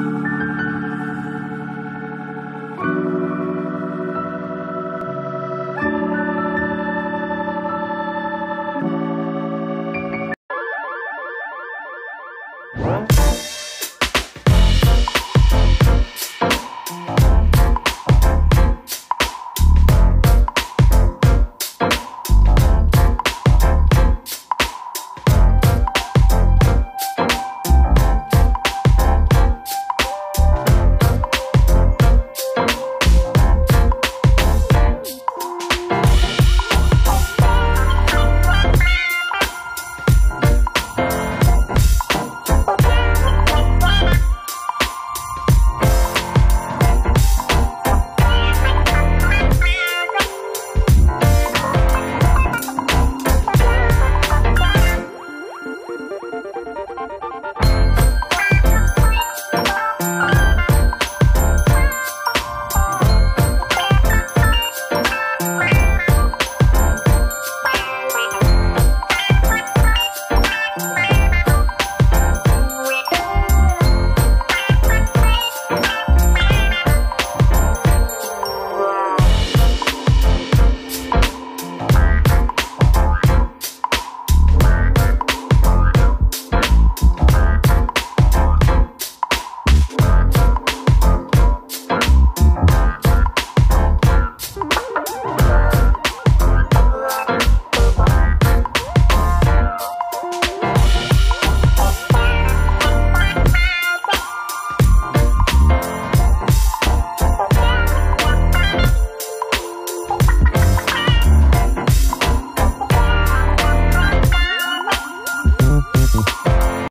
Bye. What?